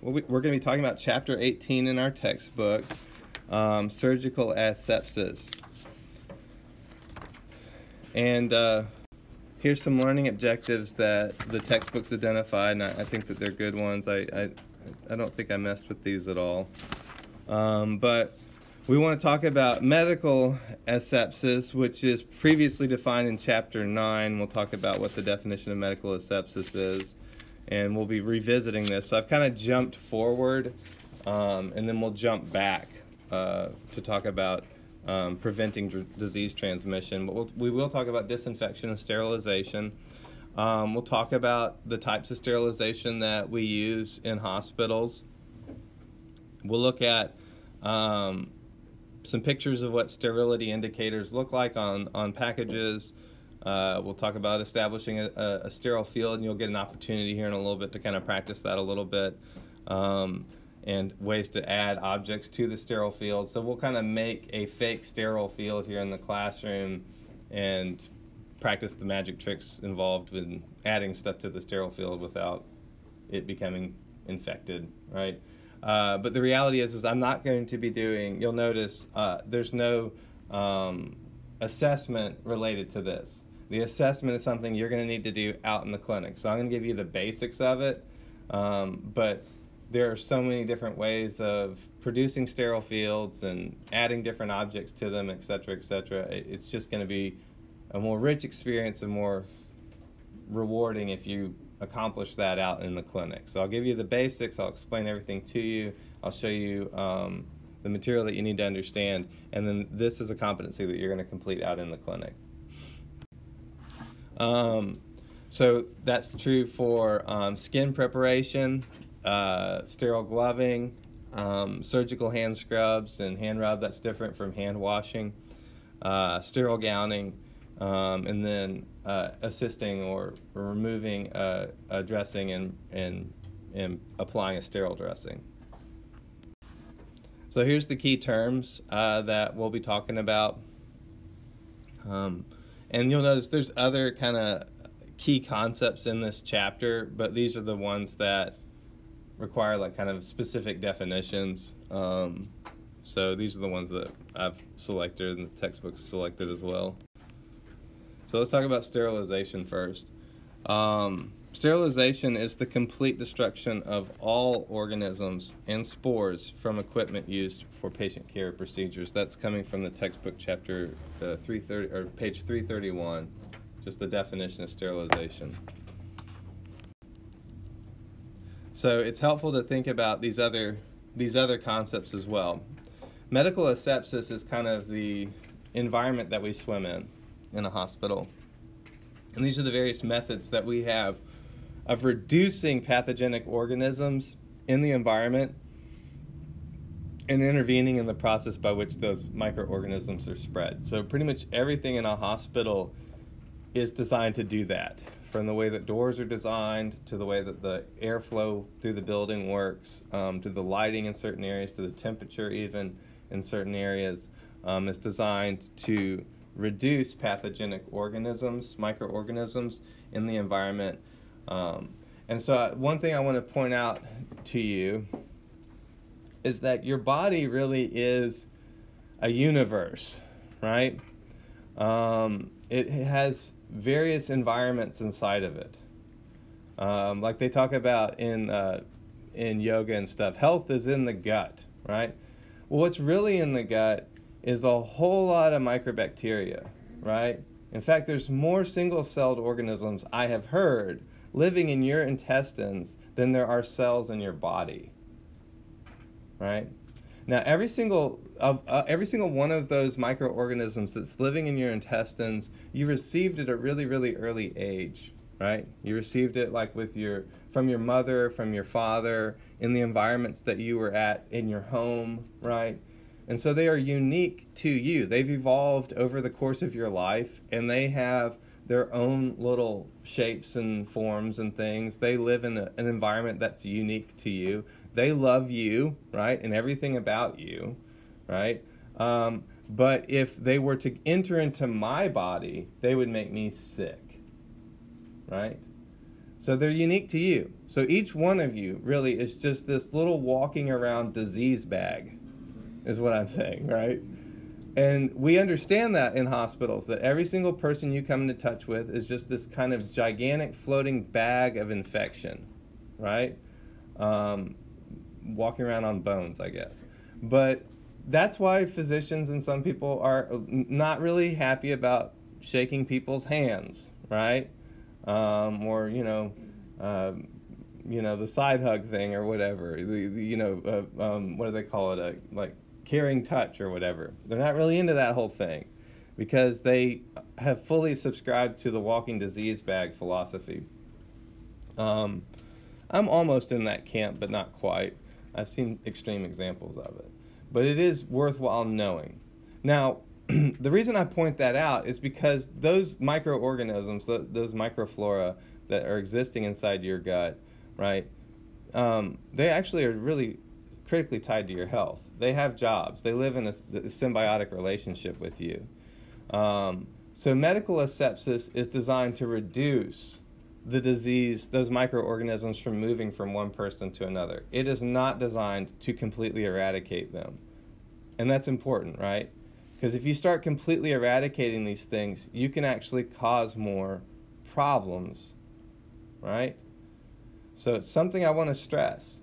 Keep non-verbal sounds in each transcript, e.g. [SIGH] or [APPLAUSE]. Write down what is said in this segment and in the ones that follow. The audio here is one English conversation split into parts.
We're going to be talking about chapter 18 in our textbook um, surgical asepsis. And uh, here's some learning objectives that the textbooks identified, and I, I think that they're good ones. I, I, I, don't think I messed with these at all. Um, but we want to talk about medical asepsis, which is previously defined in chapter 9. We'll talk about what the definition of medical asepsis is and we'll be revisiting this. So I've kind of jumped forward, um, and then we'll jump back uh, to talk about um, preventing disease transmission. But we'll, we will talk about disinfection and sterilization. Um, we'll talk about the types of sterilization that we use in hospitals. We'll look at um, some pictures of what sterility indicators look like on, on packages. Uh, we'll talk about establishing a, a, sterile field, and you'll get an opportunity here in a little bit to kind of practice that a little bit, um, and ways to add objects to the sterile field. So we'll kind of make a fake sterile field here in the classroom, and practice the magic tricks involved in adding stuff to the sterile field without it becoming infected, right? Uh, but the reality is, is I'm not going to be doing. You'll notice uh, there's no um, assessment related to this. The assessment is something you're going to need to do out in the clinic. So I'm going to give you the basics of it, um, but there are so many different ways of producing sterile fields and adding different objects to them, et cetera, et cetera. It's just going to be a more rich experience and more rewarding if you accomplish that out in the clinic. So I'll give you the basics, I'll explain everything to you, I'll show you um, the material that you need to understand, and then this is a competency that you're going to complete out in the clinic. Um, so that's true for um, skin preparation, uh, sterile gloving, um, surgical hand scrubs and hand rub. That's different from hand washing, uh, sterile gowning, um, and then uh, assisting or, removing a, a, dressing and, and, and applying a sterile dressing. So here's the key terms uh, that we'll be talking about. Um, and you'll notice there's other kind of key concepts in this chapter, but these are the ones that require like kind of specific definitions. Um, so these are the ones that I've selected and the textbook's selected as well. So let's talk about sterilization first. Um, sterilization is the complete destruction of all organisms and spores from equipment used for patient care procedures. That's coming from the textbook chapter uh, 330 or page 331, just the definition of sterilization. So it's helpful to think about these other these other concepts as well. Medical asepsis is kind of the environment that we swim in in a hospital. And these are the various methods that we have of reducing pathogenic organisms in the environment and intervening in the process by which those microorganisms are spread. So pretty much everything in a hospital is designed to do that. From the way that doors are designed, to the way that the airflow through the building works, um, to the lighting in certain areas, to the temperature even in certain areas, um, is designed to reduce pathogenic organisms, microorganisms in the environment. Um, and so, uh, one thing I want to point out to you is that your body really is a universe, right? Um, it has various environments inside of it. Um, like they talk about in uh, in yoga and stuff, health is in the gut, right? Well, what's really in the gut is a whole lot of microbacteria, right? In fact, there's more single-celled organisms I have heard living in your intestines than there are cells in your body right? Now, every single of uh, every single one of those microorganisms that's living in your intestines, you received it at a really, really early age, right? You received it like with your from your mother, from your father, in the environments that you were at in your home, right? And so they are unique to you. They've evolved over the course of your life, and they have their own little shapes and forms and things. They live in a, an environment that's unique to you. They love you, right, and everything about you, right? Um, but if they were to enter into my body, they would make me sick, right? So they're unique to you. So each one of you really is just this little walking around disease bag, is what I'm saying, right? And we understand that in hospitals, that every single person you come into touch with is just this kind of gigantic floating bag of infection, right? Um, walking around on bones, I guess. But that's why physicians and some people are not really happy about shaking people's hands, right? Um, or, you know, um, you know, the side hug thing or whatever. The, the you know, uh, um, what do they call it? A, like caring touch or whatever. They're not really into that whole thing because they have fully subscribed to the walking disease bag philosophy. Um, I'm almost in that camp, but not quite. I've seen extreme examples of it. But it is worthwhile knowing. Now, [CLEARS THROAT] the reason I point that out is because those microorganisms, those microflora that are existing inside your gut, right, um, they actually are really critically tied to your health. They have jobs. They live in a, a symbiotic relationship with you. Um, so medical asepsis is designed to reduce the disease, those microorganisms from moving from one person to another. It is not designed to completely eradicate them. And that's important, right? Because if you start completely eradicating these things, you can actually cause more problems, right? So it's something I want to stress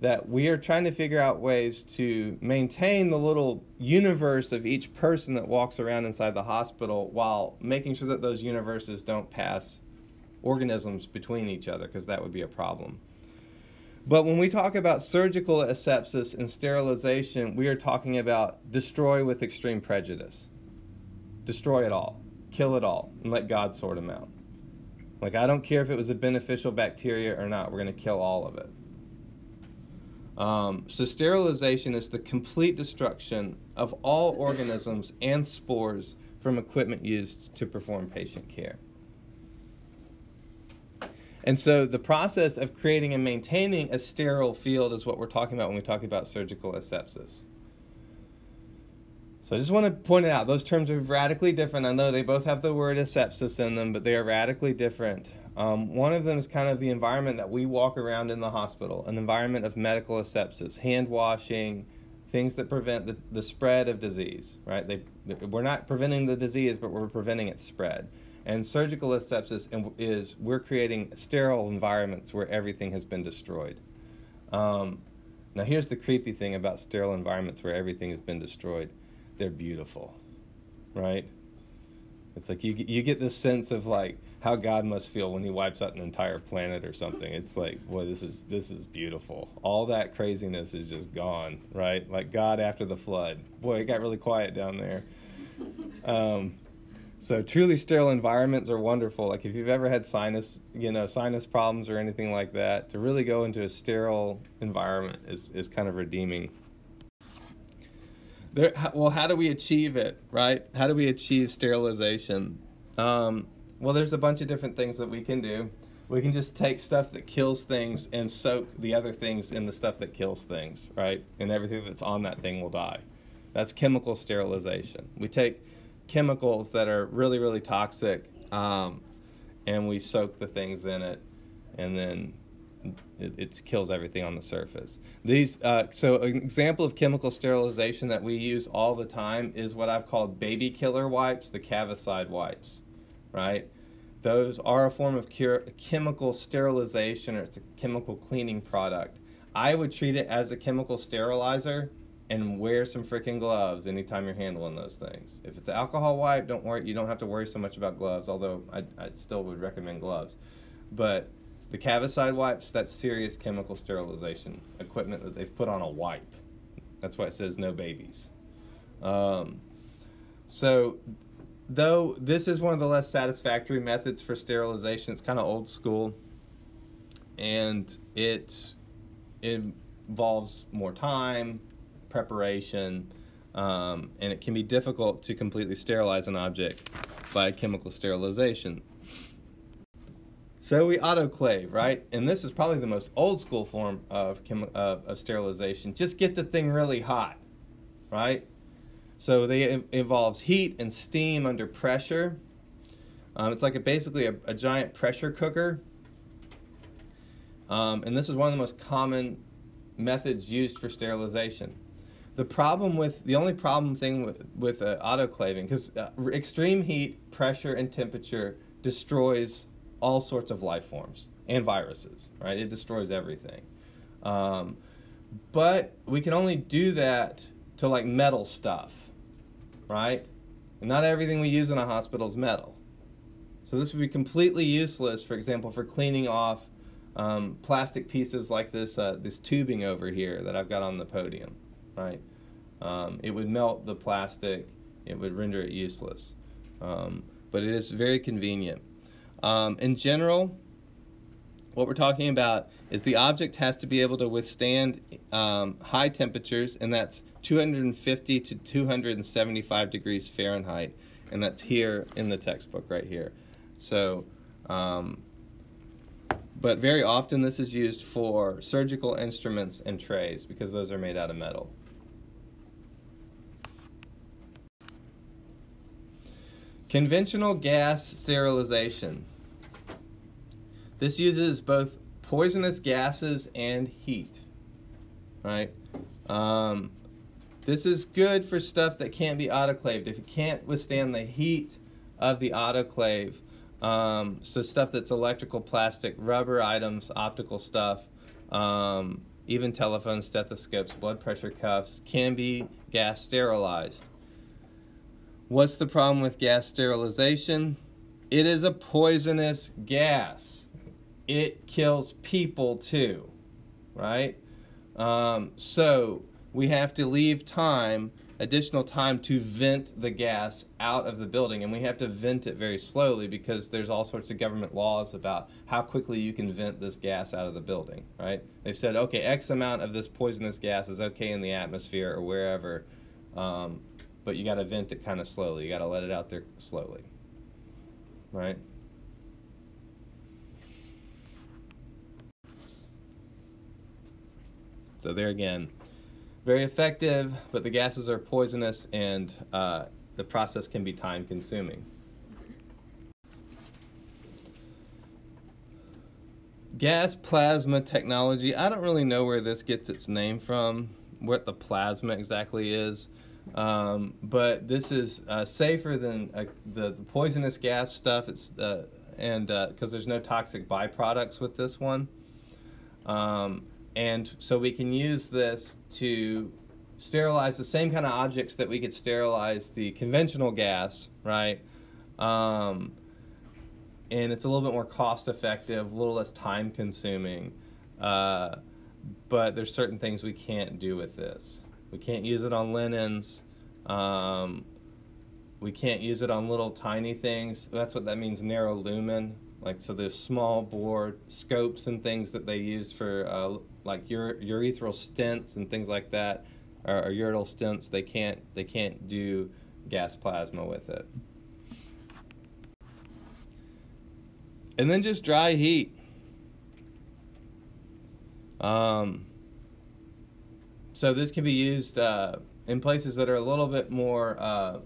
that we are trying to figure out ways to maintain the little universe of each person that walks around inside the hospital while making sure that those universes don't pass organisms between each other because that would be a problem. But when we talk about surgical asepsis and sterilization, we are talking about destroy with extreme prejudice. Destroy it all, kill it all, and let God sort them out. Like, I don't care if it was a beneficial bacteria or not, we're going to kill all of it. Um, so, sterilization is the complete destruction of all organisms and spores from equipment used to perform patient care. And so, the process of creating and maintaining a sterile field is what we're talking about when we talk about surgical asepsis. So, I just want to point it out. Those terms are radically different. I know they both have the word asepsis in them, but they are radically different. Um, one of them is kind of the environment that we walk around in the hospital, an environment of medical asepsis, hand washing, things that prevent the, the spread of disease, right? They, we're not preventing the disease, but we're preventing its spread. And surgical asepsis is we're creating sterile environments where everything has been destroyed. Um, now, here's the creepy thing about sterile environments where everything has been destroyed they're beautiful, right? It's like you, you get this sense of like, how God must feel when he wipes out an entire planet or something. It's like, boy, this is this is beautiful. All that craziness is just gone, right? Like God after the flood. Boy, it got really quiet down there. Um, so truly sterile environments are wonderful. Like if you've ever had sinus, you know, sinus problems or anything like that, to really go into a sterile environment is, is kind of redeeming. There, well, how do we achieve it, right? How do we achieve sterilization? Um, well, there's a bunch of different things that we can do. We can just take stuff that kills things and soak the other things in the stuff that kills things, right? And everything that's on that thing will die. That's chemical sterilization. We take chemicals that are really, really toxic um, and we soak the things in it and then it, it, kills everything on the surface. These, uh, so an example of chemical sterilization that we use all the time is what I've called baby killer wipes, the Cavicide wipes right? Those are a form of chemical sterilization or it's a chemical cleaning product. I would treat it as a chemical sterilizer and wear some freaking gloves anytime you're handling those things. If it's an alcohol wipe, don't worry, you don't have to worry so much about gloves, although I, I still would recommend gloves. But the Cavicide wipes, that's serious chemical sterilization equipment that they've put on a wipe. That's why it says no babies. Um, so though this is one of the less satisfactory methods for sterilization, it's kind of old school and it, it involves more time, preparation, um, and it can be difficult to completely sterilize an object by chemical sterilization. So we autoclave, right? And this is probably the most old school form of, of, of sterilization. Just get the thing really hot, right? So they it involves heat and steam under pressure. Um, it's like a, basically a, a, giant pressure cooker. Um, and this is one of the most common methods used for sterilization. The problem with the only problem thing with with uh, autoclaving because uh, extreme heat, pressure, and temperature destroys all sorts of life forms and viruses. Right? It destroys everything. Um, but we can only do that to like metal stuff, right? And not everything we use in a hospital is metal. So this would be completely useless, for example, for cleaning off um, plastic pieces like this uh, this tubing over here that I've got on the podium, right? Um, it would melt the plastic, it would render it useless. Um, but it is very convenient. Um, in general, what we're talking about is the object has to be able to withstand um, high temperatures, and that's 250 to 275 degrees Fahrenheit, and that's here in the textbook right here. So, um, but very often this is used for surgical instruments and trays because those are made out of metal. Conventional gas sterilization. This uses both poisonous gases and heat, right? Um, this is good for stuff that can't be autoclaved. If it can't withstand the heat of the autoclave, um, so stuff that's electrical, plastic, rubber items, optical stuff, um, even telephone stethoscopes, blood pressure cuffs can be gas sterilized. What's the problem with gas sterilization? It is a poisonous gas it kills people too, right? Um, so we have to leave time, additional time to vent the gas out of the building. And we have to vent it very slowly because there's all sorts of government laws about how quickly you can vent this gas out of the building, right? They've said, okay, X amount of this poisonous gas is okay in the atmosphere or wherever, um, but you got to vent it kind of slowly. You got to let it out there slowly, right? So there again, very effective, but the gases are poisonous and uh, the process can be time consuming. Gas plasma technology, I don't really know where this gets its name from, what the plasma exactly is, um, but this is uh, safer than uh, the, the, poisonous gas stuff, It's uh, and because uh, there's no toxic byproducts with this one. Um, and so we can use this to sterilize the same kind of objects that we could sterilize the conventional gas, right? Um, and it's a little bit more cost effective, a little less time consuming. Uh, but there's certain things we can't do with this. We can't use it on linens. Um, we can't use it on little tiny things. That's what that means, narrow lumen. Like so, there's small bore scopes and things that they use for uh, like ure- urethral stents and things like that, or, or ureteral stents. They can't they can't do gas plasma with it. And then just dry heat. Um, so this can be used uh, in places that are a little bit more uh,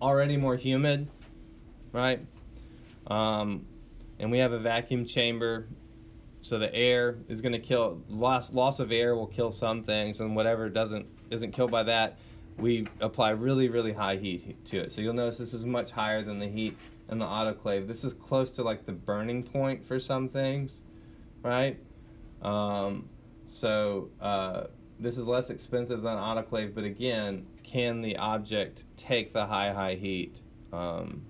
already more humid, right? Um, and we have a vacuum chamber so the air is going to kill loss loss of air will kill some things and whatever doesn't isn't killed by that we apply really really high heat to it. So you'll notice this is much higher than the heat in the autoclave. This is close to like the burning point for some things right? Um, so uh, this is less expensive than autoclave but again can the object take the high high heat? Um,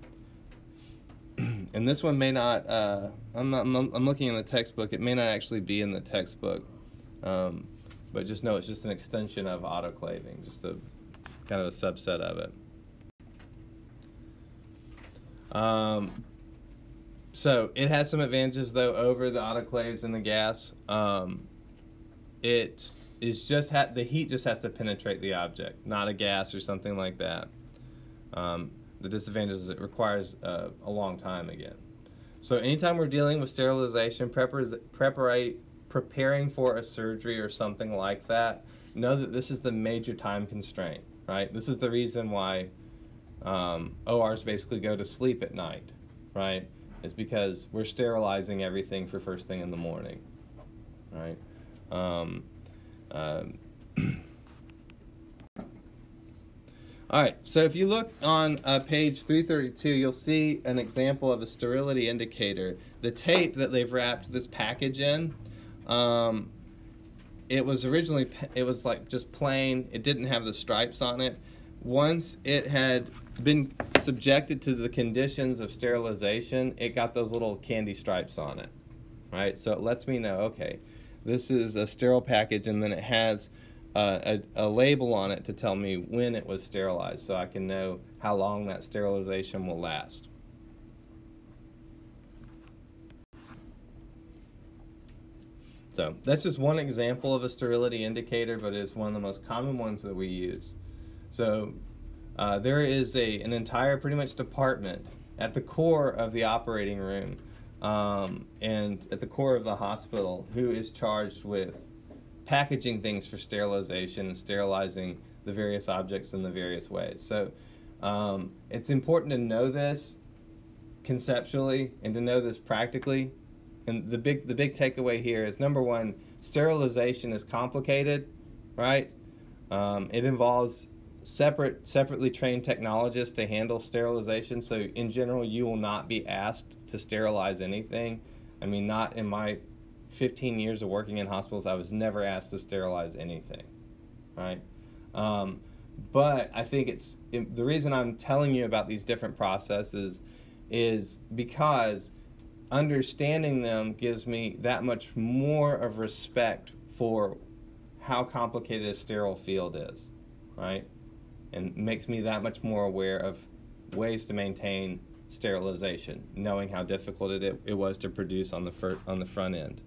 [CLEARS THROAT] and this one may not, uh, I'm, not, I'm looking in the textbook, it may not actually be in the textbook, um, but just know it's just an extension of autoclaving, just a kind of a subset of it. Um, so it has some advantages though over the autoclaves and the gas. Um, it is just the heat just has to penetrate the object, not a gas or something like that. Um, the disadvantage is it requires uh, a long time again. So anytime we're dealing with sterilization, prepar preparing for a surgery or something like that, know that this is the major time constraint, right? This is the reason why um, ORs basically go to sleep at night, right? It's because we're sterilizing everything for first thing in the morning. right? Um, um, [CLEARS THROAT] all right, so if you look on uh, page 332, you'll see an example of a sterility indicator. The tape that they've wrapped this package in, um, it was originally, it was like just plain, it didn't have the stripes on it. Once it had been subjected to the conditions of sterilization, it got those little candy stripes on it, right? So it lets me know, okay, this is a sterile package, and then it has a, a label on it to tell me when it was sterilized so I can know how long that sterilization will last. So that's just one example of a sterility indicator, but it's one of the most common ones that we use. So uh, there is a, an entire pretty much department at the core of the operating room um, and at the core of the hospital who is charged with packaging things for sterilization and sterilizing the various objects in the various ways. So um, it's important to know this conceptually and to know this practically. And the big the big takeaway here is number one, sterilization is complicated, right? Um, it involves separate separately trained technologists to handle sterilization. So in general, you will not be asked to sterilize anything. I mean, not in my 15 years of working in hospitals, I was never asked to sterilize anything, right? Um, but I think it's it, the reason I'm telling you about these different processes is because understanding them gives me that much more of respect for how complicated a sterile field is, right? and makes me that much more aware of ways to maintain sterilization, knowing how difficult it, it was to produce on the, on the front end.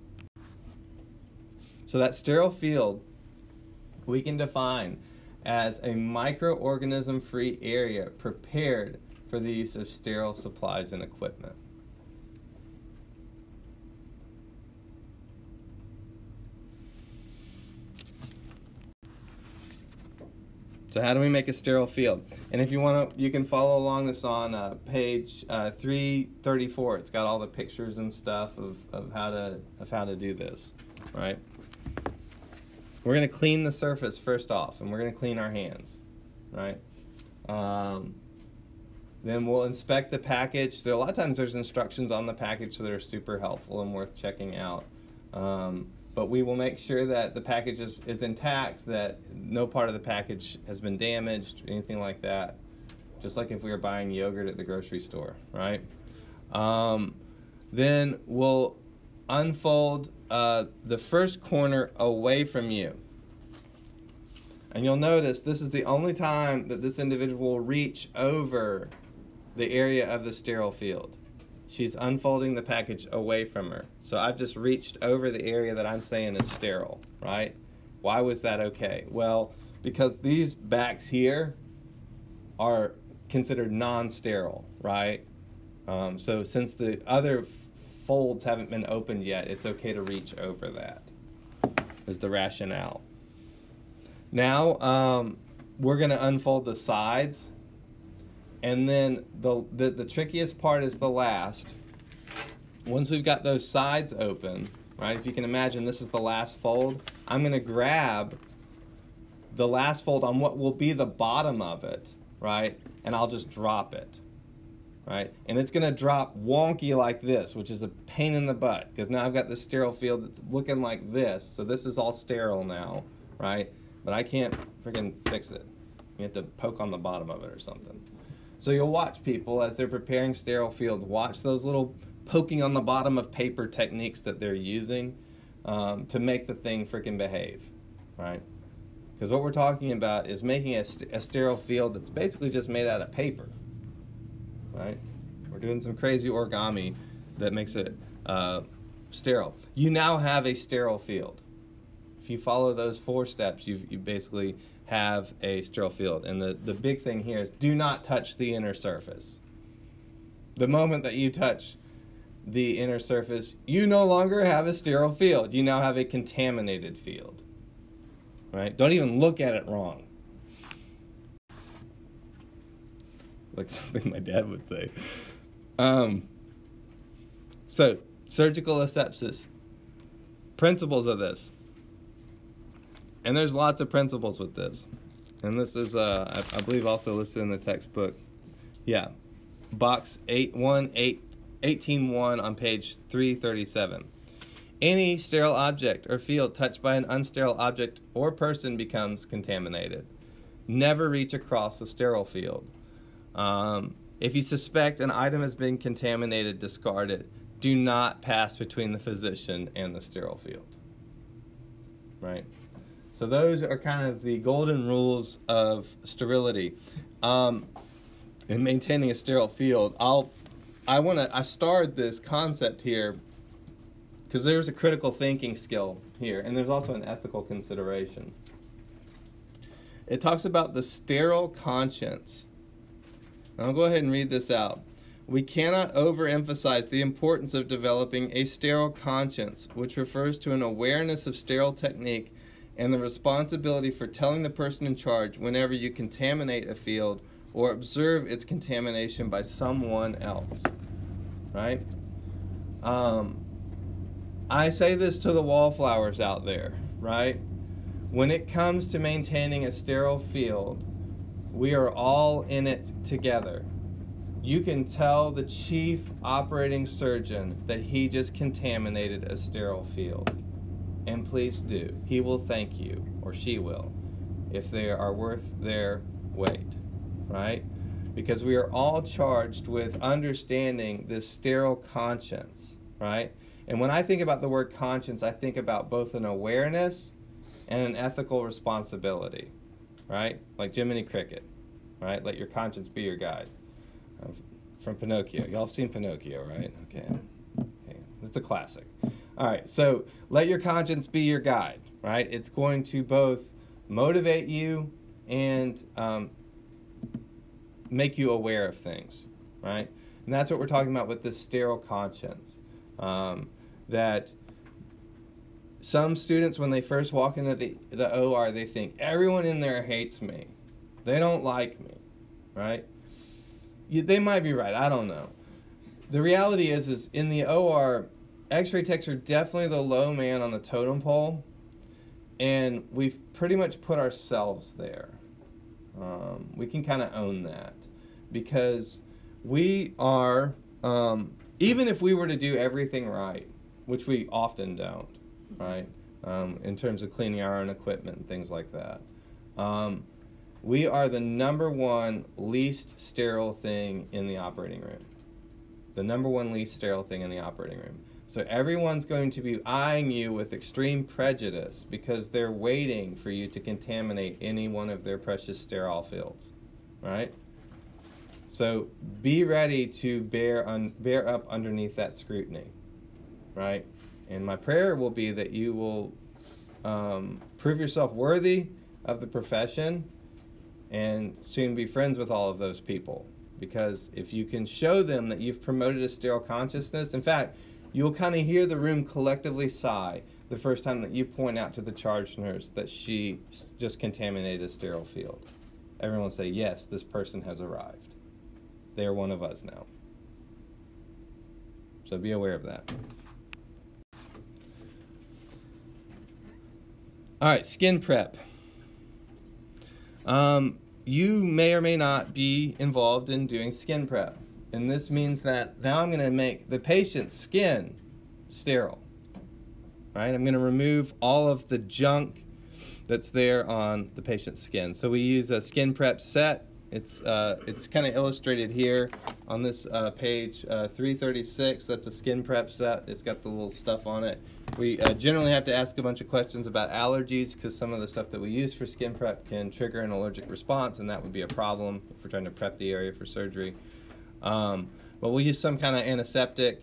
So that sterile field we can define as a microorganism free area prepared for the use of sterile supplies and equipment. So how do we make a sterile field? And if you want to, you can follow along this on uh, page uh, 334. It's got all the pictures and stuff of, of how to of how to do this, right? We're going to clean the surface first off, and we're going to clean our hands, right? Um, then we'll inspect the package. So a lot of times there's instructions on the package that are super helpful and worth checking out. Um, but we will make sure that the package is, is intact, that no part of the package has been damaged, anything like that. Just like if we were buying yogurt at the grocery store, right? Um, then we'll unfold uh, the first corner away from you. And you'll notice this is the only time that this individual will reach over the area of the sterile field. She's unfolding the package away from her. So I've just reached over the area that I'm saying is sterile, right? Why was that okay? Well, because these backs here are considered non-sterile, right? Um, so since the other folds haven't been opened yet, it's okay to reach over that. Is the rationale. Now um, we're going to unfold the sides and then the, the, the trickiest part is the last. Once we've got those sides open, right, if you can imagine this is the last fold, I'm going to grab the last fold on what will be the bottom of it, right, and I'll just drop it, right? And it's going to drop wonky like this, which is a pain in the butt, because now I've got this sterile field that's looking like this, so this is all sterile now, right? But I can't freaking fix it. You have to poke on the bottom of it or something. So you'll watch people as they're preparing sterile fields, watch those little poking on the bottom of paper techniques that they're using um, to make the thing freaking behave, right? Because what we're talking about is making a, st a, sterile field that's basically just made out of paper, right? We're doing some crazy origami that makes it uh, sterile. You now have a sterile field. If you follow those four steps, you've, you basically have a sterile field. And the, the big thing here is do not touch the inner surface. The moment that you touch the inner surface, you no longer have a sterile field. You now have a contaminated field. Right? Don't even look at it wrong. Like [LAUGHS] something my dad would say. Um, so, surgical asepsis principles of this. And there's lots of principles with this. And this is, uh, I, I believe, also listed in the textbook. Yeah. Box 181 on page 337. Any sterile object or field touched by an unsterile object or person becomes contaminated. Never reach across the sterile field. Um, if you suspect an item has been contaminated, discard it. Do not pass between the physician and the sterile field. Right? So those are kind of the golden rules of sterility. Um, in maintaining a sterile field, I'll I want to I starred this concept here because there's a critical thinking skill here, and there's also an ethical consideration. It talks about the sterile conscience. I'll go ahead and read this out. We cannot overemphasize the importance of developing a sterile conscience, which refers to an awareness of sterile technique and the responsibility for telling the person in charge whenever you contaminate a field or observe its contamination by someone else. Right? Um, I say this to the wallflowers out there, right? When it comes to maintaining a sterile field, we are all in it together. You can tell the chief operating surgeon that he just contaminated a sterile field. And please do. He will thank you, or she will, if they are worth their weight, right? Because we are all charged with understanding this sterile conscience, right? And when I think about the word conscience, I think about both an awareness and an ethical responsibility, right? Like Jiminy Cricket, right? Let your conscience be your guide. From Pinocchio. Y'all have seen Pinocchio, right? Okay. okay. It's a classic. All right, so let your conscience be your guide, right? It's going to both motivate you and um, make you aware of things, right? And that's what we're talking about with this sterile conscience. Um, that some students, when they first walk into the, the OR, they think, everyone in there hates me. They don't like me, right? You, they might be right, I don't know. The reality is, is in the OR, X-ray techs are definitely the low man on the totem pole, and we've pretty much put ourselves there. Um, we can kind of own that because we are, um, even if we were to do everything right, which we often don't, right? Um, in terms of cleaning our own equipment and things like that. Um, we are the number one least sterile thing in the operating room. The number one least sterile thing in the operating room. So everyone's going to be eyeing you with extreme prejudice because they're waiting for you to contaminate any one of their precious sterile fields, right? So be ready to bear, un, bear up underneath that scrutiny, right? And my prayer will be that you will um, prove yourself worthy of the profession and soon be friends with all of those people. Because if you can show them that you've promoted a sterile consciousness, in fact, You'll kind of hear the room collectively sigh the first time that you point out to the charge nurse that she just contaminated a sterile field. Everyone will say, Yes, this person has arrived. They are one of us now. So be aware of that. All right, skin prep. Um, you may or may not be involved in doing skin prep. And this means that now I'm going to make the patient's skin sterile. Right? I'm going to remove all of the junk that's there on the patient's skin. So we use a skin prep set. It's, uh, it's kind of illustrated here on this uh, page uh, 336. That's a skin prep set. It's got the little stuff on it. We uh, generally have to ask a bunch of questions about allergies because some of the stuff that we use for skin prep can trigger an allergic response and that would be a problem if we're trying to prep the area for surgery. Um, but we'll use some kind of antiseptic,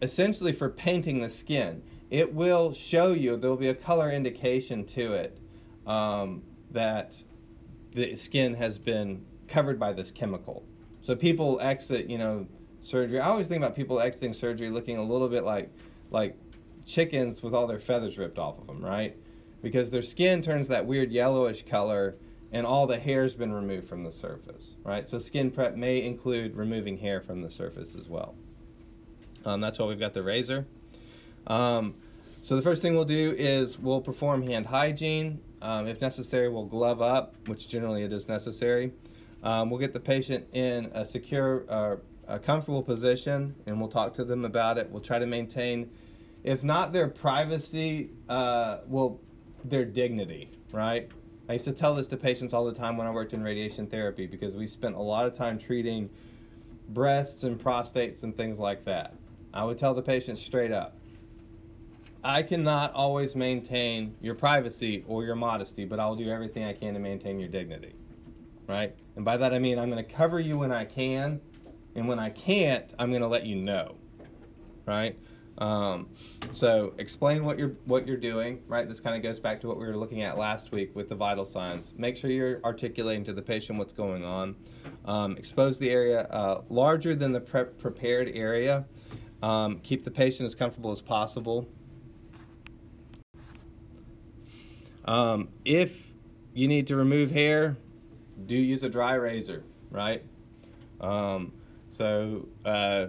essentially for painting the skin. It will show you, there will be a color indication to it um, that the skin has been covered by this chemical. So people exit, you know, surgery. I always think about people exiting surgery looking a little bit like, like chickens with all their feathers ripped off of them, right? Because their skin turns that weird yellowish color and all the hair's been removed from the surface, right? So skin prep may include removing hair from the surface as well. Um, that's why we've got the razor. Um, so the first thing we'll do is we'll perform hand hygiene. Um, if necessary, we'll glove up, which generally it is necessary. Um, we'll get the patient in a secure, uh, a comfortable position, and we'll talk to them about it. We'll try to maintain, if not their privacy, uh, well, their dignity, right? I used to tell this to patients all the time when I worked in radiation therapy because we spent a lot of time treating breasts and prostates and things like that. I would tell the patient straight up, I cannot always maintain your privacy or your modesty, but I'll do everything I can to maintain your dignity. Right? And by that I mean I'm going to cover you when I can, and when I can't, I'm going to let you know. Right? Um, so explain what you're what you're doing, right? This kind of goes back to what we were looking at last week with the vital signs. Make sure you're articulating to the patient what's going on. Um, expose the area uh, larger than the pre prepared area. Um, keep the patient as comfortable as possible. Um, if you need to remove hair, do use a dry razor, right? Um, so uh,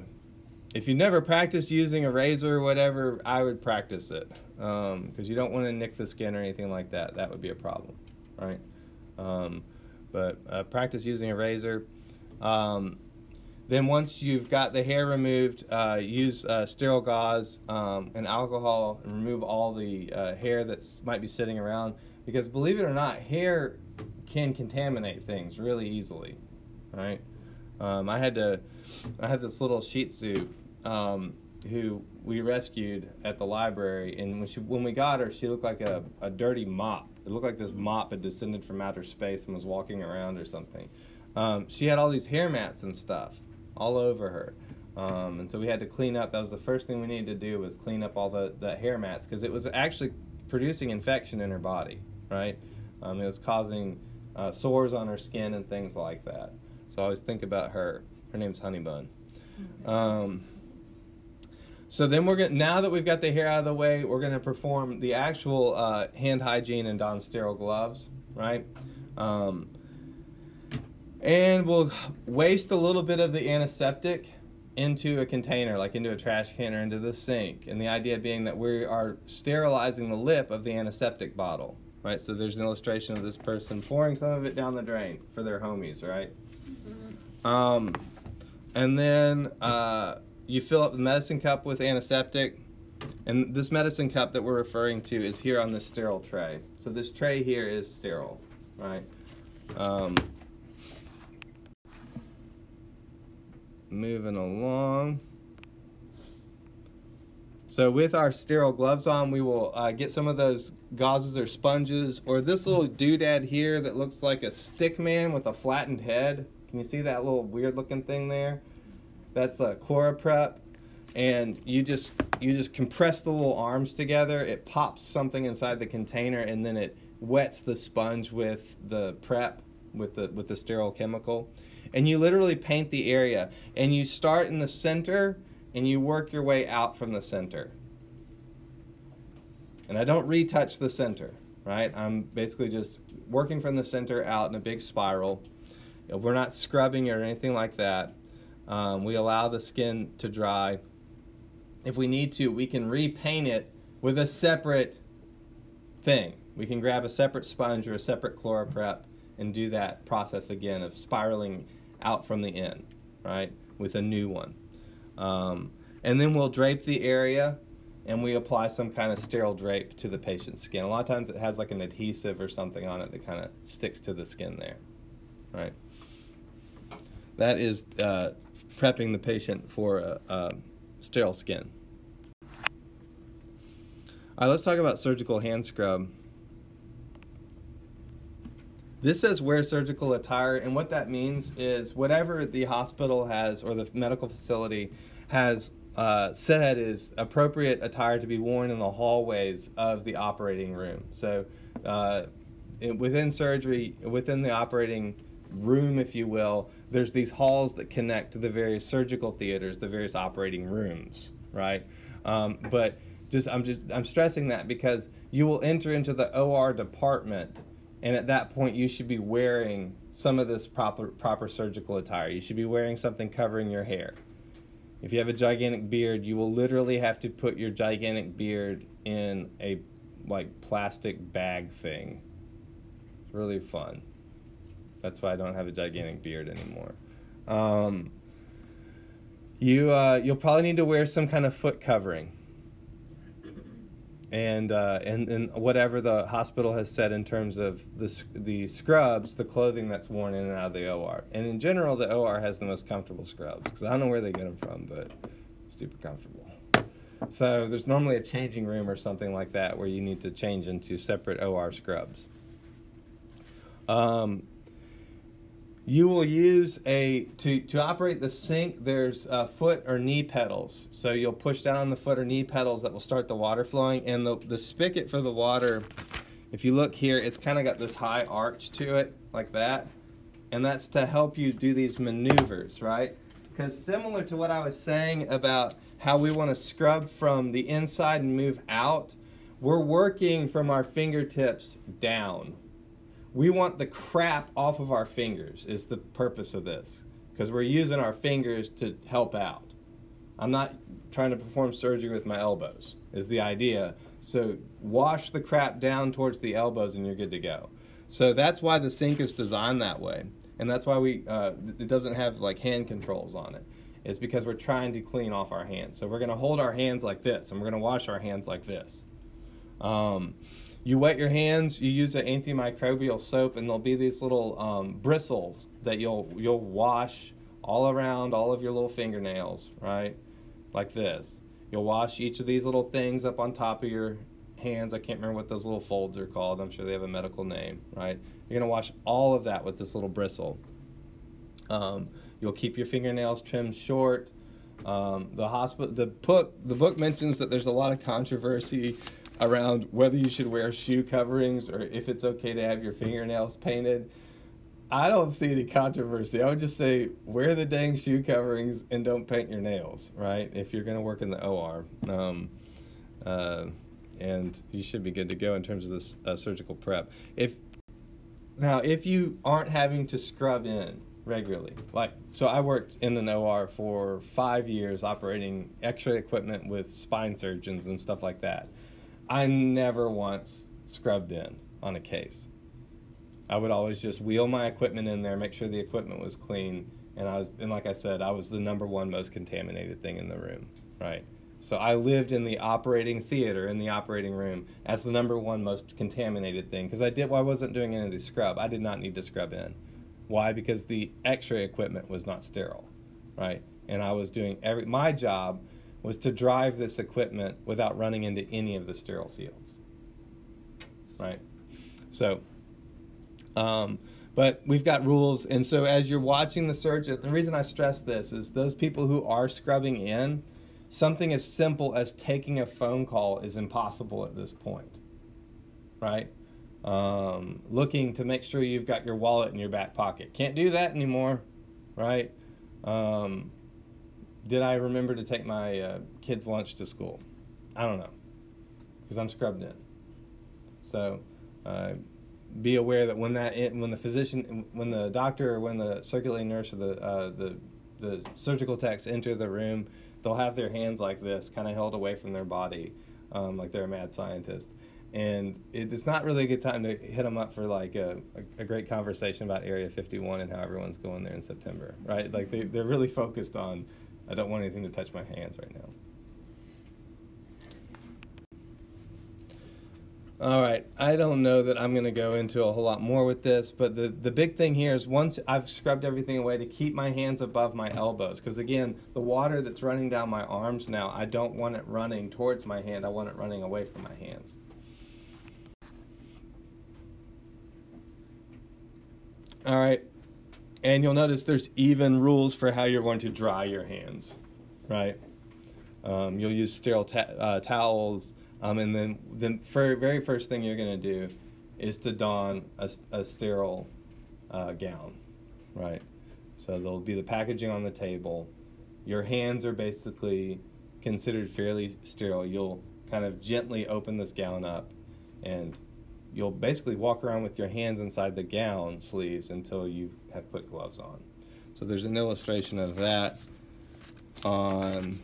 if you never practiced using a razor or whatever, I would practice it because um, you don't want to nick the skin or anything like that. That would be a problem, right? Um, but uh, practice using a razor. Um, then once you've got the hair removed, uh, use uh, sterile gauze um, and alcohol and remove all the uh, hair that might be sitting around because believe it or not, hair can contaminate things really easily, right? Um, I had to, I had this little Shih Tzu um, who we rescued at the library, and when she when we got her, she looked like a, a dirty mop. It looked like this mop had descended from outer space and was walking around or something. Um, she had all these hair mats and stuff all over her. Um, and so we had to clean up. That was the first thing we needed to do was clean up all the, the hair mats because it was actually producing infection in her body, right? Um, it was causing uh, sores on her skin and things like that. So I always think about her. Her name's Honeybun. Um, so then we're gonna now that we've got the hair out of the way, we're gonna perform the actual uh, hand hygiene and don sterile gloves, right? Um, and we'll waste a little bit of the antiseptic into a container, like into a trash can or into the sink. And the idea being that we are sterilizing the lip of the antiseptic bottle, right? So there's an illustration of this person pouring some of it down the drain for their homies, right? Mm -hmm. um, and then uh, you fill up the medicine cup with antiseptic. And this medicine cup that we're referring to is here on this sterile tray. So this tray here is sterile, right? Um, moving along. So with our sterile gloves on, we will uh, get some of those gauzes or sponges, or this little doodad here that looks like a stick man with a flattened head. Can you see that little weird looking thing there? That's a ChloraPrep, and you just you just compress the little arms together. It pops something inside the container, and then it wets the sponge with the prep with the with the sterile chemical, and you literally paint the area. And you start in the center, and you work your way out from the center. And I don't retouch the center, right? I'm basically just working from the center out in a big spiral. We're not scrubbing it or anything like that. Um, we allow the skin to dry. If we need to, we can repaint it with a separate thing. We can grab a separate sponge or a separate ChloraPrep and do that process again of spiraling out from the end, right, with a new one. Um, and then we'll drape the area and we apply some kind of sterile drape to the patient's skin. A lot of times it has like an adhesive or something on it that kind of sticks to the skin there, right? That is uh, prepping the patient for a, a sterile skin. All right, let's talk about surgical hand scrub. This says wear surgical attire, and what that means is whatever the hospital has or the medical facility has uh, said is appropriate attire to be worn in the hallways of the operating room. So uh, within surgery, within the operating room, if you will, there's these halls that connect to the various surgical theaters, the various operating rooms, right? Um, but just I'm just I'm stressing that because you will enter into the OR department, and at that point you should be wearing some of this proper proper surgical attire. You should be wearing something covering your hair. If you have a gigantic beard, you will literally have to put your gigantic beard in a like plastic bag thing. It's really fun. That's why I don't have a gigantic beard anymore. Um, you uh, you'll probably need to wear some kind of foot covering and uh, and and whatever the hospital has said in terms of the the scrubs, the clothing that's worn in and out of the OR. And in general, the OR has the most comfortable scrubs because I don't know where they get them from, but super comfortable. So there's normally a changing room or something like that where you need to change into separate OR scrubs. Um, you will use a to to operate the sink there's uh, foot or knee pedals. So you'll push down on the foot or knee pedals that will start the water flowing and the, the spigot for the water if you look here it's kind of got this high arch to it like that. And that's to help you do these maneuvers right? Because similar to what I was saying about how we want to scrub from the inside and move out we're working from our fingertips down we want the crap off of our fingers is the purpose of this because we're using our fingers to help out. I'm not trying to perform surgery with my elbows is the idea. So wash the crap down towards the elbows and you're good to go. So that's why the sink is designed that way and that's why we uh, it doesn't have like hand controls on it. It's because we're trying to clean off our hands. So we're going to hold our hands like this and we're going to wash our hands like this. Um, you wet your hands, you use an antimicrobial soap, and there'll be these little um, bristles that you'll you'll wash all around all of your little fingernails, right? Like this. You'll wash each of these little things up on top of your hands. I can't remember what those little folds are called. I'm sure they have a medical name, right? You're gonna wash all of that with this little bristle. Um, you'll keep your fingernails trimmed short. Um, the hospital, the book, the book mentions that there's a lot of controversy around whether you should wear shoe coverings or if it's okay to have your fingernails painted. I don't see any controversy. I would just say wear the dang shoe coverings and don't paint your nails, right? If you're going to work in the OR. Um, uh, and you should be good to go in terms of this uh, surgical prep. If now, if you aren't having to scrub in regularly, like so, I worked in an OR for five years operating X-ray equipment with spine surgeons and stuff like that. I never once scrubbed in on a case. I would always just wheel my equipment in there, make sure the equipment was clean, and I was and like I said, I was the number one most contaminated thing in the room, right? So I lived in the operating theater in the operating room as the number one most contaminated thing because I did well, I wasn't doing any of the scrub. I did not need to scrub in. Why? Because the X-ray equipment was not sterile, right? And I was doing every my job was to drive this equipment without running into any of the sterile fields. Right? So, um, but we've got rules, and so as you're watching the surgeon, the reason I stress this is those people who are scrubbing in, something as simple as taking a phone call is impossible at this point. Right? Um, looking to make sure you've got your wallet in your back pocket. Can't do that anymore, right? Um, did I remember to take my uh, kids' lunch to school? I don't know, because I'm scrubbed in. So, uh, be aware that when that when the physician, when the doctor, or when the circulating nurse or the uh, the the surgical techs enter the room, they'll have their hands like this, kind of held away from their body, um, like they're a mad scientist. And it, it's not really a good time to hit them up for like a, a, a, great conversation about Area 51 and how everyone's going there in September, right? Like they, they're really focused on I don't want anything to touch my hands right now. All right, I don't know that I'm going to go into a whole lot more with this, but the, the big thing here is once I've scrubbed everything away to keep my hands above my elbows, because again, the water that's running down my arms now, I don't want it running towards my hand, I want it running away from my hands. All right, and you'll notice there's even rules for how you're going to dry your hands, right? Um, you'll use sterile uh, towels, um, and then the very first thing you're going to do is to don a, a sterile uh, gown, right? So there'll be the packaging on the table. Your hands are basically considered fairly sterile. You'll kind of gently open this gown up and you'll basically walk around with your hands inside the gown sleeves until you have put gloves on. So there's an illustration of that on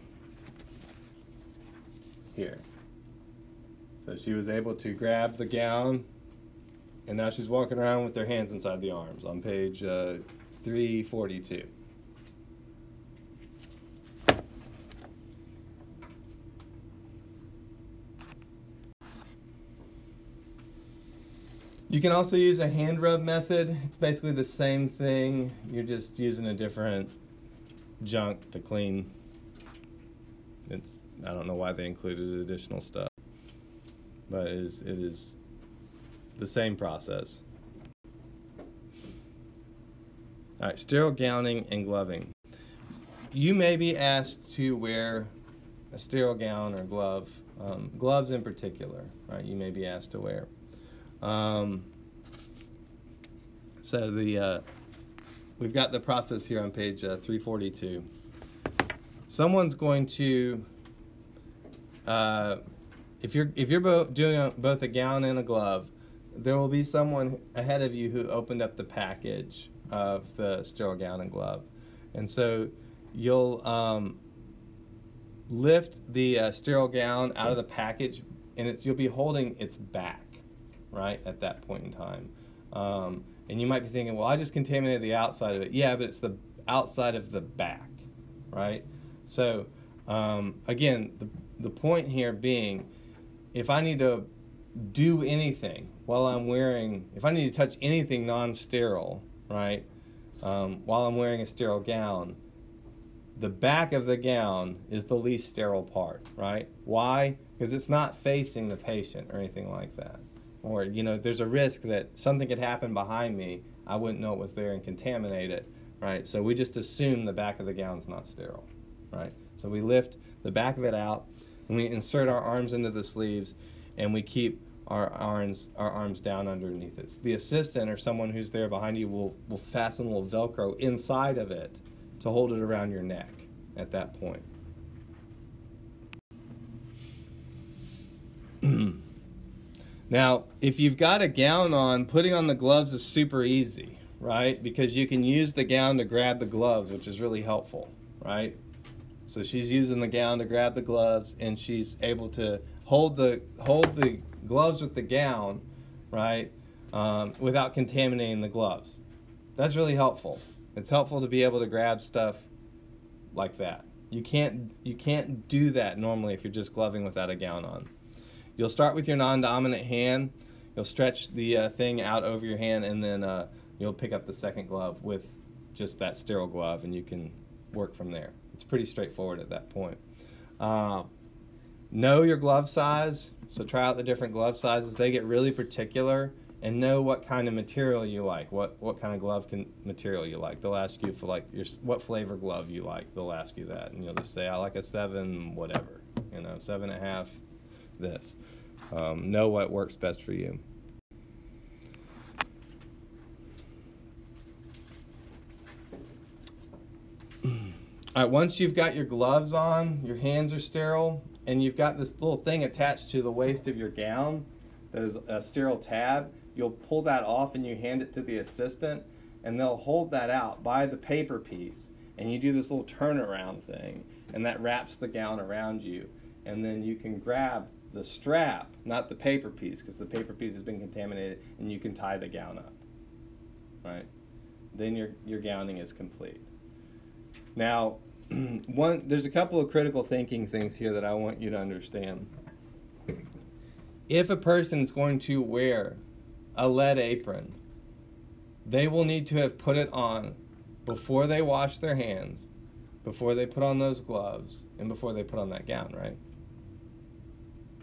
here. So she was able to grab the gown, and now she's walking around with her hands inside the arms on page uh, 342. You can also use a hand rub method. It's basically the same thing. You're just using a different junk to clean. It's I don't know why they included additional stuff but it is, it is the same process. All right, sterile gowning and gloving. You may be asked to wear a sterile gown or glove, um, gloves in particular, right? You may be asked to wear. Um, so the uh, we've got the process here on page uh, 342. Someone's going to uh, if you're if you're both doing a, both a gown and a glove, there will be someone ahead of you who opened up the package of the sterile gown and glove, and so you'll um, lift the uh, sterile gown out of the package, and you'll be holding its back, right at that point in time. Um, and you might be thinking, well, I just contaminated the outside of it. Yeah, but it's the outside of the back, right? So um, again, the the point here being if I need to do anything while I'm wearing, if I need to touch anything non-sterile, right, um, while I'm wearing a sterile gown, the back of the gown is the least sterile part, right? Why? Because it's not facing the patient or anything like that. Or, you know, there's a risk that something could happen behind me, I wouldn't know it was there and contaminate it, right? So we just assume the back of the gown's not sterile, right? So we lift the back of it out, and we insert our arms into the sleeves and we keep our arms our arms down underneath it. The assistant or someone who's there behind you will, will fasten a little Velcro inside of it to hold it around your neck at that point. [CLEARS THROAT] now, if you've got a gown on, putting on the gloves is super easy, right? Because you can use the gown to grab the gloves, which is really helpful, right? So she's using the gown to grab the gloves, and she's able to hold the hold the gloves with the gown, right, um, without contaminating the gloves. That's really helpful. It's helpful to be able to grab stuff like that. You can't you can't do that normally if you're just gloving without a gown on. You'll start with your non-dominant hand. You'll stretch the uh, thing out over your hand, and then uh, you'll pick up the second glove with just that sterile glove, and you can work from there. It's pretty straightforward at that point. Uh, know your glove size. So try out the different glove sizes. They get really particular and know what kind of material you like. What what kind of glove can, material you like. They'll ask you for like your what flavor glove you like. They'll ask you that, and you'll just say I like a seven whatever. You know, seven and a half. This. Um, know what works best for you. All right, once you've got your gloves on, your hands are sterile, and you've got this little thing attached to the waist of your gown that is a sterile tab, you'll pull that off and you hand it to the assistant, and they'll hold that out by the paper piece, and you do this little turnaround thing, and that wraps the gown around you, and then you can grab the strap, not the paper piece, because the paper piece has been contaminated, and you can tie the gown up. Right? Then your, your gowning is complete. Now, [CLEARS THROAT] one there's a couple of critical thinking things here that I want you to understand. If a person is going to wear a lead apron, they will need to have put it on before they wash their hands, before they put on those gloves, and before they put on that gown, right?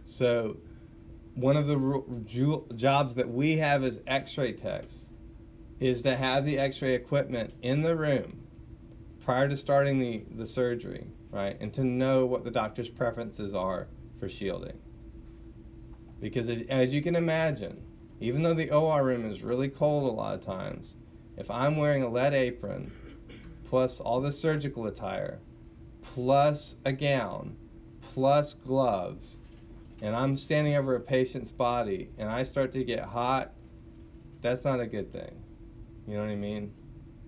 So, one of the jobs that we have as x ray techs is to have the x ray equipment in the room prior to starting the, the surgery, right? And to know what the doctor's preferences are for shielding. Because as you can imagine, even though the OR room is really cold a lot of times, if I'm wearing a lead apron, plus all the surgical attire, plus a gown, plus gloves, and I'm standing over a patient's body and I start to get hot, that's not a good thing. You know what I mean?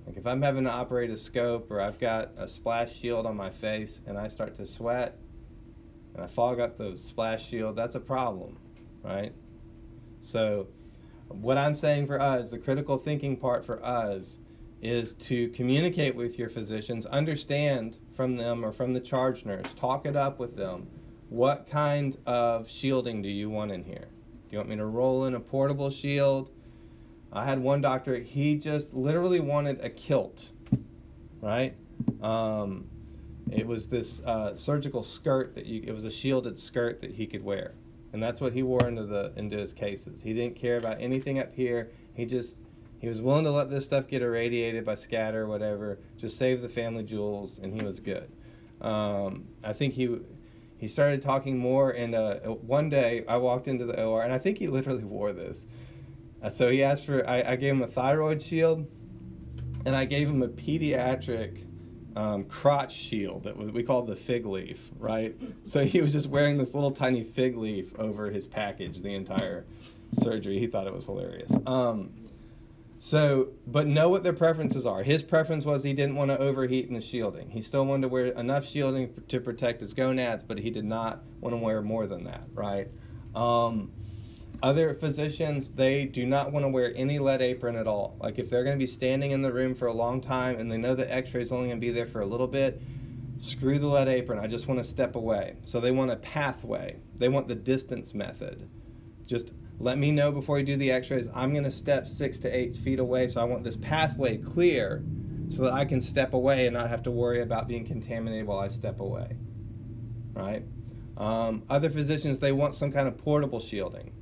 Like if I'm having to operate a scope or I've got a splash shield on my face and I start to sweat and I fog up the splash shield, that's a problem, right? So what I'm saying for us, the critical thinking part for us is to communicate with your physicians, understand from them or from the charge nurse, talk it up with them. What kind of shielding do you want in here? Do you want me to roll in a portable shield? I had one doctor, he just literally wanted a kilt, right? Um, it was this uh, surgical skirt that you, it was a shielded skirt that he could wear. And that's what he wore into the into his cases. He didn't care about anything up here. He just he was willing to let this stuff get irradiated by scatter or whatever, just save the family jewels, and he was good. Um, I think he he started talking more, and uh, one day I walked into the OR, and I think he literally wore this. Uh, so he asked for, I, I, gave him a thyroid shield, and I gave him a pediatric um, crotch shield that was, we called the fig leaf, right? So he was just wearing this little tiny fig leaf over his package the entire surgery. He thought it was hilarious. Um, so, but know what their preferences are. His preference was he didn't want to overheat in the shielding. He still wanted to wear enough shielding to protect his gonads, but he did not want to wear more than that, right? Um, other physicians, they do not want to wear any lead apron at all. Like if they're going to be standing in the room for a long time and they know the x-ray is only going to be there for a little bit, screw the lead apron. I just want to step away. So they want a pathway. They want the distance method. Just let me know before you do the x-rays. I'm going to step six to eight feet away. So I want this pathway clear so that I can step away and not have to worry about being contaminated while I step away. Right? Um, other physicians, they want some kind of portable shielding.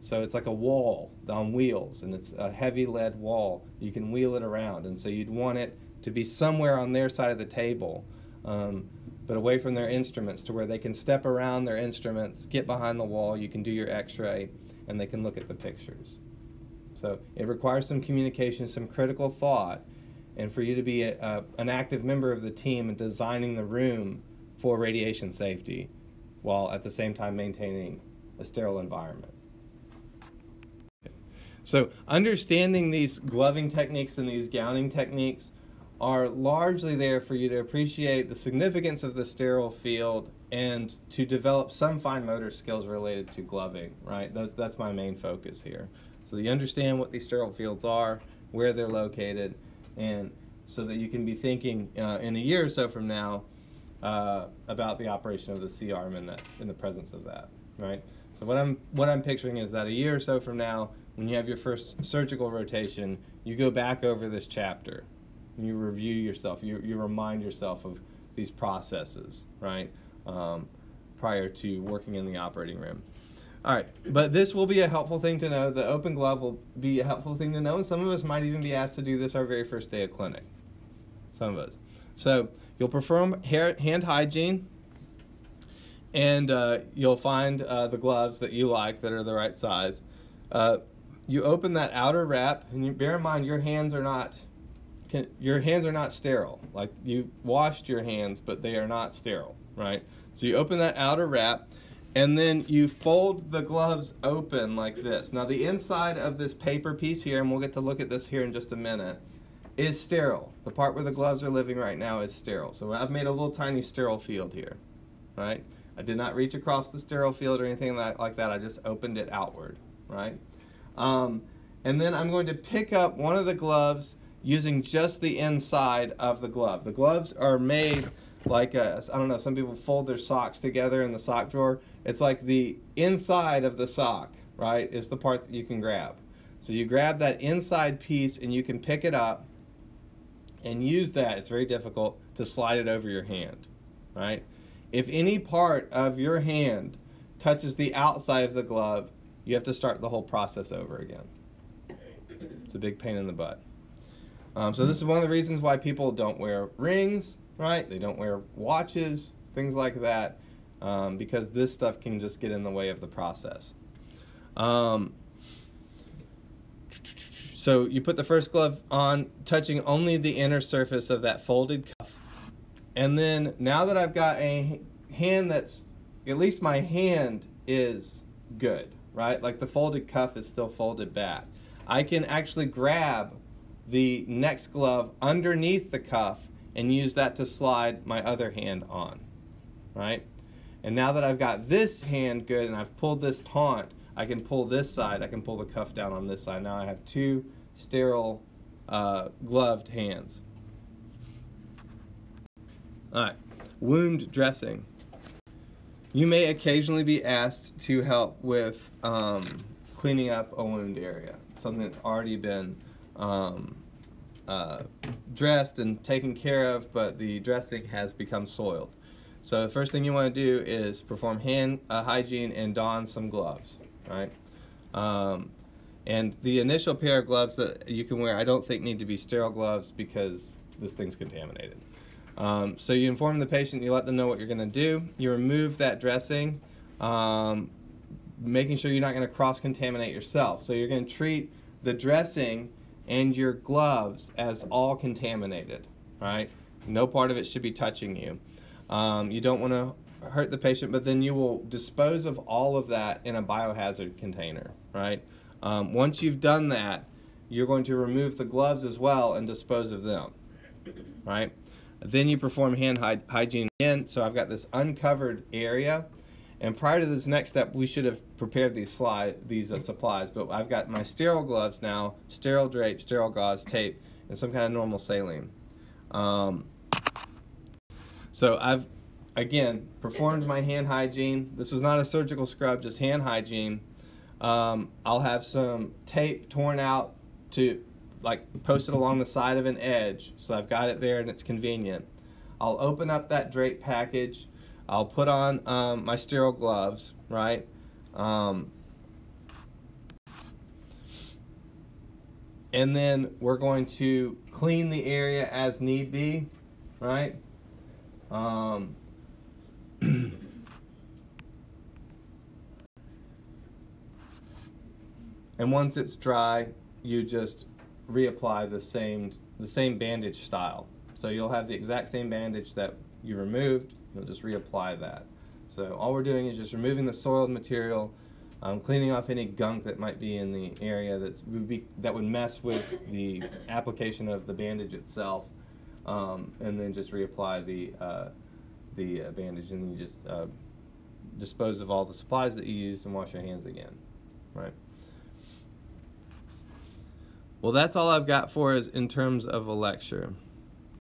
So it's like a wall on wheels, and it's a heavy lead wall. You can wheel it around, and so you'd want it to be somewhere on their side of the table, um, but away from their instruments to where they can step around their instruments, get behind the wall, you can do your x-ray, and they can look at the pictures. So it requires some communication, some critical thought, and for you to be a, a, an active member of the team in designing the room for radiation safety while at the same time maintaining a sterile environment. So understanding these gloving techniques and these gowning techniques are largely there for you to appreciate the significance of the sterile field and to develop some fine motor skills related to gloving, right? That's, that's my main focus here. So you understand what these sterile fields are, where they're located, and so that you can be thinking uh, in a year or so from now uh, about the operation of the C-arm in, that, in the presence of that, right? So what I'm, what I'm picturing is that a year or so from now, when you have your first surgical rotation, you go back over this chapter. You review yourself. You, you remind yourself of these processes, right? Um, prior to working in the operating room. All right, but this will be a helpful thing to know. The open glove will be a helpful thing to know, and some of us might even be asked to do this our very first day of clinic. Some of us. So you'll perform hand hygiene, and uh, you'll find uh, the gloves that you like that are the right size. Uh, you open that outer wrap, and you bear in mind your hands are not can, your hands are not sterile. Like you washed your hands, but they are not sterile, right? So you open that outer wrap, and then you fold the gloves open like this. Now the inside of this paper piece here, and we'll get to look at this here in just a minute, is sterile. The part where the gloves are living right now is sterile. So I've made a little tiny sterile field here, right? I did not reach across the sterile field or anything like that. I just opened it outward, right? Um, and then I'm going to pick up one of the gloves using just the inside of the glove. The gloves are made like, I don't know, some people fold their socks together in the sock drawer. It's like the inside of the sock, right, is the part that you can grab. So you grab that inside piece and you can pick it up and use that, it's very difficult, to slide it over your hand, right? If any part of your hand touches the outside of the glove, you have to start the whole process over again. It's a big pain in the butt. Um, so this is one of the reasons why people don't wear rings, right? They don't wear watches, things like that, um, because this stuff can just get in the way of the process. Um, so you put the first glove on, touching only the inner surface of that folded cuff. And then now that I've got a hand that's, at least my hand is good right? Like the folded cuff is still folded back. I can actually grab the next glove underneath the cuff and use that to slide my other hand on, right? And now that I've got this hand good and I've pulled this taunt, I can pull this side, I can pull the cuff down on this side. Now I have two sterile uh, gloved hands. All right, wound dressing. You may occasionally be asked to help with um, cleaning up a wound area, something that's already been um, uh, dressed and taken care of, but the dressing has become soiled. So the first thing you want to do is perform hand uh, hygiene and don some gloves, right? Um, and the initial pair of gloves that you can wear, I don't think need to be sterile gloves because this thing's contaminated. Um, so you inform the patient, you let them know what you're going to do. You remove that dressing, um, making sure you're not going to cross-contaminate yourself. So you're going to treat the dressing and your gloves as all contaminated, right? No part of it should be touching you. Um, you don't want to hurt the patient, but then you will dispose of all of that in a biohazard container, right? Um, once you've done that, you're going to remove the gloves as well and dispose of them, right? Then you perform hand hy hygiene again. So I've got this uncovered area. And prior to this next step, we should have prepared these slide these uh, supplies. But I've got my sterile gloves now, sterile drape, sterile gauze, tape, and some kind of normal saline. Um, so I've, again, performed my hand hygiene. This was not a surgical scrub, just hand hygiene. Um, I'll have some tape torn out to like posted along the side of an edge so I've got it there and it's convenient. I'll open up that drape package. I'll put on um, my sterile gloves, right? Um, and then we're going to clean the area as need be, right? Um, [CLEARS THROAT] and once it's dry, you just reapply the same the same bandage style. So you'll have the exact same bandage that you removed, you'll just reapply that. So all we're doing is just removing the soiled material, um, cleaning off any gunk that might be in the area that's, would be, that would mess with the application of the bandage itself, um, and then just reapply the, uh, the uh, bandage and then you just uh, dispose of all the supplies that you used and wash your hands again, right? Well, that's all I've got for us in terms of a lecture.